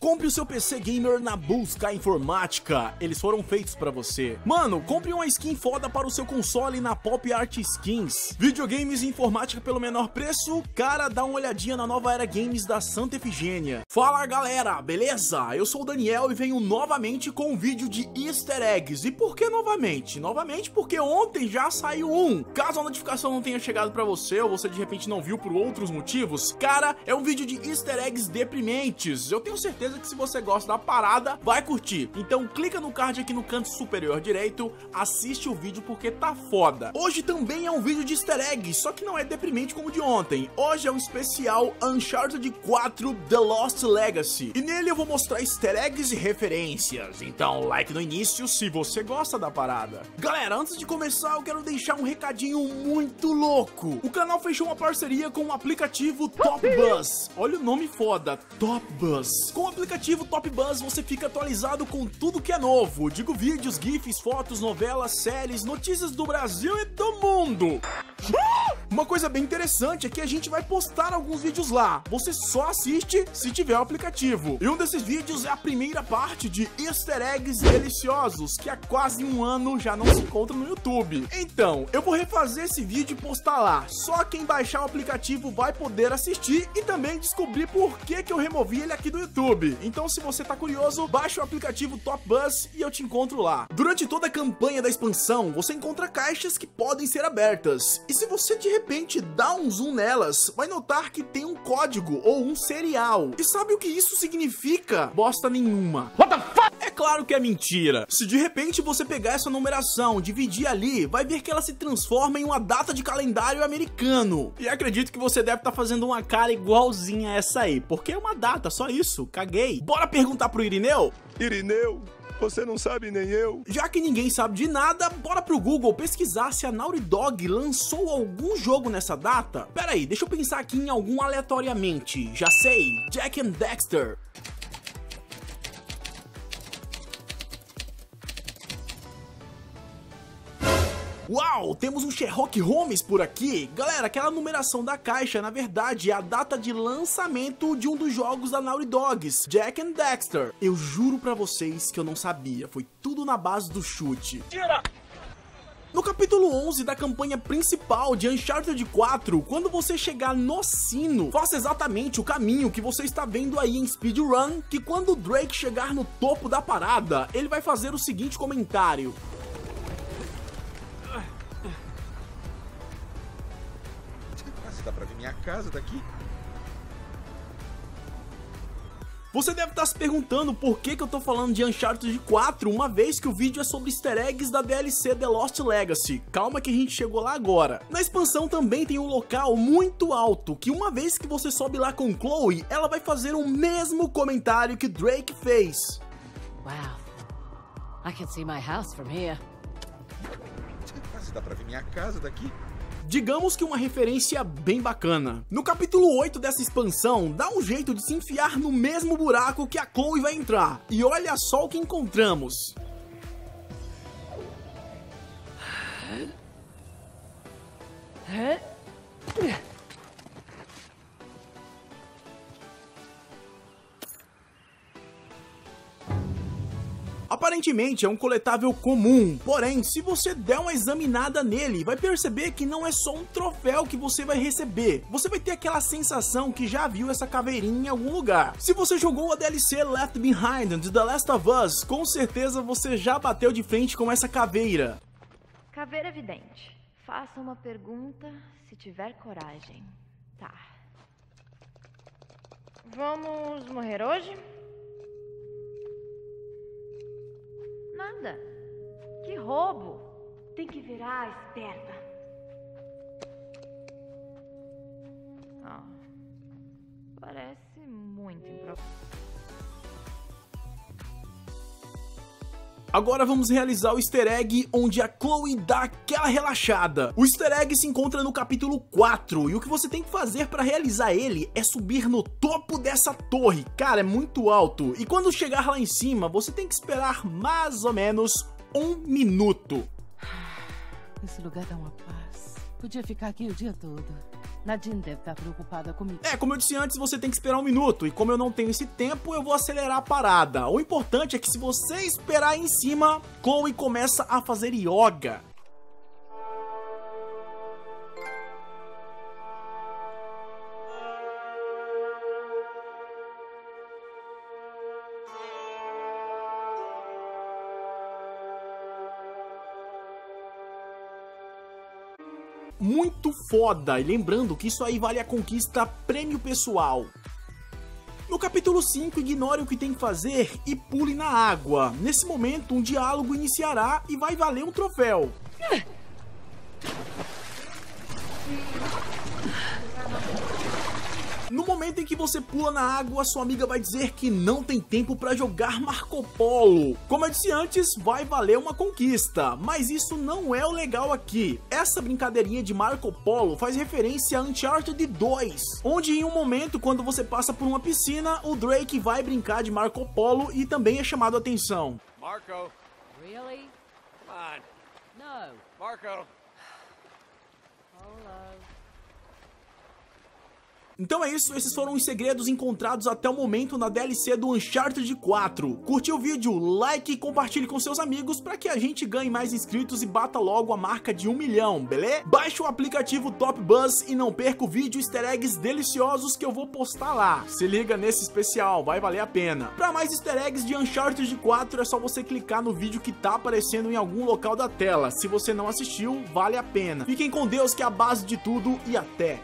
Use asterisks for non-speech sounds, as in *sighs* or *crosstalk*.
Compre o seu PC gamer na Busca Informática, eles foram feitos para você. Mano, compre uma skin foda para o seu console na Pop Art Skins. Videogames e informática pelo menor preço? Cara, dá uma olhadinha na nova era games da Santa Efigênia. Fala galera, beleza? Eu sou o Daniel e venho novamente com um vídeo de easter eggs. E por que novamente? Novamente porque ontem já saiu um. Caso a notificação não tenha chegado para você ou você de repente não viu por outros motivos, cara, é um vídeo de easter eggs deprimentes. Eu tenho certeza que se você gosta da parada, vai curtir. Então clica no card aqui no canto superior direito, assiste o vídeo porque tá foda. Hoje também é um vídeo de easter eggs, só que não é deprimente como o de ontem. Hoje é um especial Uncharted 4 The Lost Legacy. E nele eu vou mostrar easter eggs e referências. Então like no início se você gosta da parada. Galera, antes de começar eu quero deixar um recadinho muito louco. O canal fechou uma parceria com o aplicativo Top Buzz. Olha o nome foda, Top Buzz. Com aplicativo Top Buzz você fica atualizado com tudo que é novo. Digo vídeos, gifs, fotos, novelas, séries, notícias do Brasil e do mundo. Uma coisa bem interessante é que a gente vai postar alguns vídeos lá. Você só assiste se tiver o aplicativo. E um desses vídeos é a primeira parte de easter eggs deliciosos, que há quase um ano já não se encontra no YouTube. Então, eu vou refazer esse vídeo e postar lá. Só quem baixar o aplicativo vai poder assistir e também descobrir por que, que eu removi ele aqui do YouTube. Então, se você tá curioso, baixa o aplicativo Top Buzz e eu te encontro lá. Durante toda a campanha da expansão, você encontra caixas que podem ser abertas. E se você de repente dá um zoom nelas, vai notar que tem um código ou um serial. E sabe o que isso significa? Bosta nenhuma. What the fuck? É claro que é mentira. Se de repente você pegar essa numeração, dividir ali, vai ver que ela se transforma em uma data de calendário americano. E acredito que você deve estar tá fazendo uma cara igualzinha a essa aí, porque é uma data, só isso. Caguei. Bora perguntar pro Irineu? Irineu, você não sabe nem eu. Já que ninguém sabe de nada, bora pro Google pesquisar se a Naughty Dog lançou algum jogo nessa data. Pera aí, deixa eu pensar aqui em algum aleatoriamente. Já sei, Jack and Dexter. Uau, temos um Sherlock Holmes por aqui. Galera, aquela numeração da caixa, na verdade, é a data de lançamento de um dos jogos da Naughty Dogs, Jack and Dexter. Eu juro pra vocês que eu não sabia, foi tudo na base do chute. Tira! No capítulo 11 da campanha principal de Uncharted 4, quando você chegar no sino, faça exatamente o caminho que você está vendo aí em speedrun, que quando o Drake chegar no topo da parada, ele vai fazer o seguinte comentário. Pra ver minha casa daqui? Você deve estar se perguntando por que, que eu tô falando de Uncharted 4, uma vez que o vídeo é sobre easter eggs da DLC The Lost Legacy. Calma que a gente chegou lá agora. Na expansão também tem um local muito alto, que uma vez que você sobe lá com Chloe, ela vai fazer o mesmo comentário que Drake fez. Wow, I can see my house from here. Dá pra ver minha casa daqui? Digamos que uma referência bem bacana. No capítulo 8 dessa expansão, dá um jeito de se enfiar no mesmo buraco que a Chloe vai entrar. E olha só o que encontramos. Aparentemente é um coletável comum, porém, se você der uma examinada nele, vai perceber que não é só um troféu que você vai receber. Você vai ter aquela sensação que já viu essa caveirinha em algum lugar. Se você jogou a DLC Left Behind de The Last of Us, com certeza você já bateu de frente com essa caveira. Caveira evidente. Faça uma pergunta se tiver coragem. Tá. Vamos morrer hoje? Nada. Que roubo. Tem que virar esperta. Ah, parece muito improvável. Agora vamos realizar o easter egg onde a Chloe dá aquela relaxada. O easter egg se encontra no capítulo 4 e o que você tem que fazer para realizar ele é subir no topo dessa torre. Cara, é muito alto. E quando chegar lá em cima, você tem que esperar mais ou menos um minuto. Esse lugar dá uma paz. Podia ficar aqui o dia todo. Nadine deve estar preocupada comigo. É, como eu disse antes, você tem que esperar um minuto. E como eu não tenho esse tempo, eu vou acelerar a parada. O importante é que se você esperar em cima, Chloe começa a fazer yoga. Muito foda. E lembrando que isso aí vale a conquista prêmio pessoal. No capítulo 5, ignore o que tem que fazer e pule na água. Nesse momento, um diálogo iniciará e vai valer um troféu. Momento em que você pula na água, sua amiga vai dizer que não tem tempo para jogar Marco Polo. Como eu disse antes, vai valer uma conquista, mas isso não é o legal aqui. Essa brincadeirinha de Marco Polo faz referência a Uncharted 2, onde em um momento, quando você passa por uma piscina, o Drake vai brincar de Marco Polo e também é chamado a atenção. Marco, Really? come on. No. Marco. *sighs* Então é isso, esses foram os segredos encontrados até o momento na DLC do Uncharted 4. Curtiu o vídeo? Like e compartilhe com seus amigos para que a gente ganhe mais inscritos e bata logo a marca de um milhão, beleza? Baixe o aplicativo Top Buzz e não perca o vídeo easter eggs deliciosos que eu vou postar lá. Se liga nesse especial, vai valer a pena. Para mais easter eggs de Uncharted 4 é só você clicar no vídeo que tá aparecendo em algum local da tela. Se você não assistiu, vale a pena. Fiquem com Deus que é a base de tudo e até!